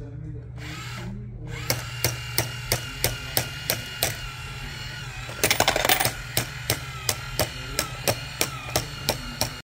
send me the page